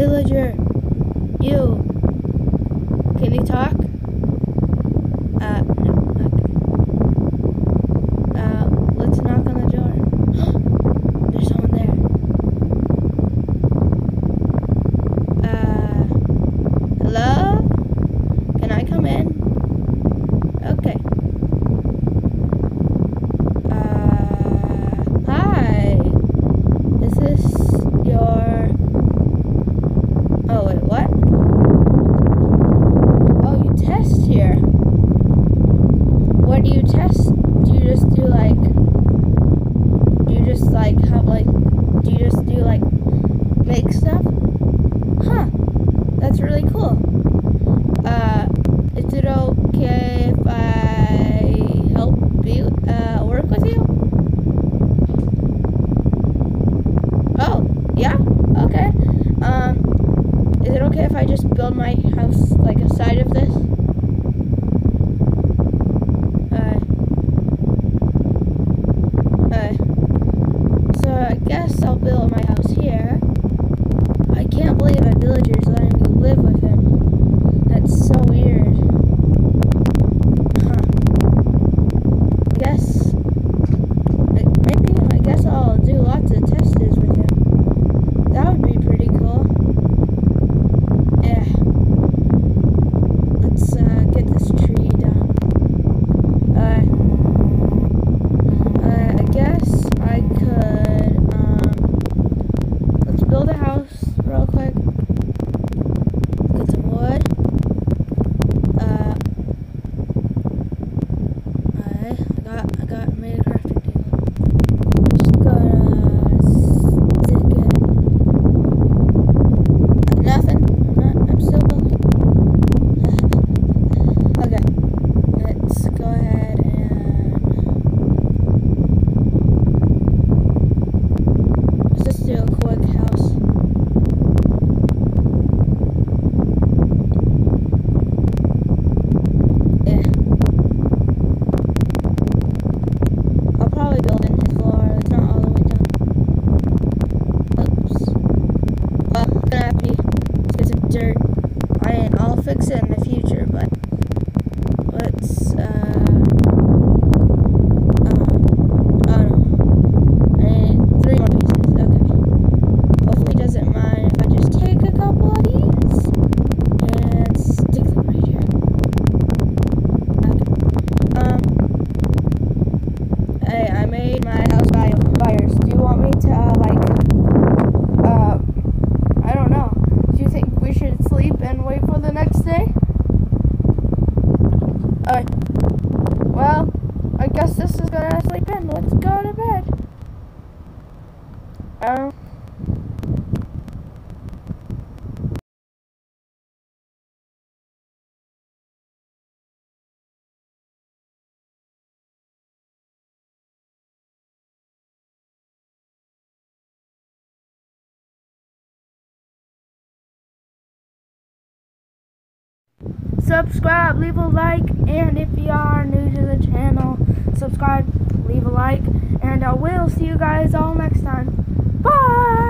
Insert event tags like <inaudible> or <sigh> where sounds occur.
Villager, you. Can you talk? Uh, no. Okay. Uh, let's knock on the door. <gasps> There's someone there. Uh, hello? Can I come in? Okay. Uh, hi. Is this your? Oh wait, what? Oh, you test here. What do you test? Do you just do like? Do you just like have like? Do you just do like make stuff? Huh. That's really cool. Uh, is it okay if I help you uh work with you? Oh, yeah? Okay. Um, is it okay if I just build my house like a side of this? Uh, so I guess I'll build my house here. I can't believe a villager's letting me live with Well, I guess this is gonna sleep in. Let's go to bed. Um. subscribe, leave a like, and if you are new to the channel, subscribe, leave a like, and I will see you guys all next time. Bye!